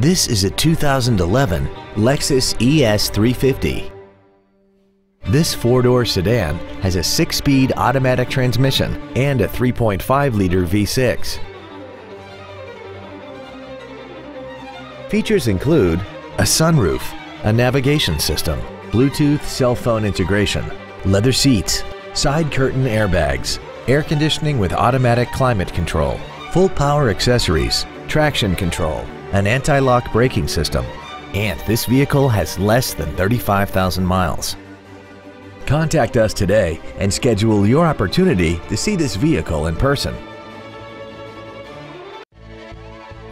This is a 2011 Lexus ES350. This four-door sedan has a six-speed automatic transmission and a 3.5-liter V6. Features include a sunroof, a navigation system, Bluetooth cell phone integration, leather seats, side curtain airbags, air conditioning with automatic climate control, full power accessories, traction control, an anti-lock braking system, and this vehicle has less than 35,000 miles. Contact us today and schedule your opportunity to see this vehicle in person.